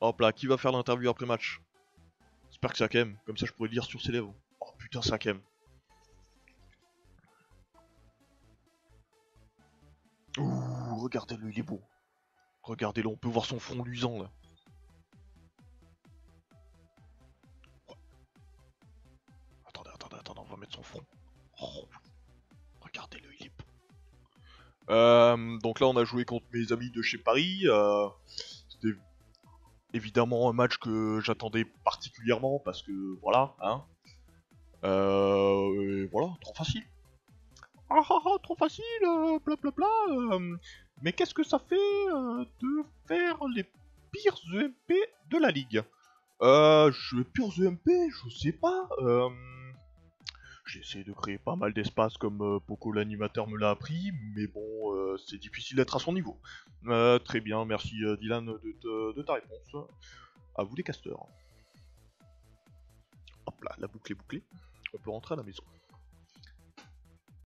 Hop là, qui va faire l'interview après match? J'espère que c'est Hakem, comme ça je pourrais lire sur ses lèvres. Oh putain, c'est Hakem. Ouh, regardez-le, il est beau. Regardez-le, on peut voir son front luisant là. Attendez, attendez, attendez, on va mettre son front. Oh, regardez-le, il est beau. Euh, donc là, on a joué contre mes amis de chez Paris. Euh, évidemment un match que j'attendais particulièrement parce que voilà, hein. Euh, voilà, trop facile. Ah ah ah, trop facile, euh, bla bla euh, mais qu'est-ce que ça fait euh, de faire les pires EMP de la ligue? Euh, je pires EMP, je sais pas. Euh, j'ai essayé de créer pas mal d'espace comme Poco l'animateur me l'a appris, mais bon, c'est difficile d'être à son niveau. Euh, très bien, merci euh, Dylan de ta réponse. À vous les casteurs. Hop là, la boucle est bouclée. On peut rentrer à la maison.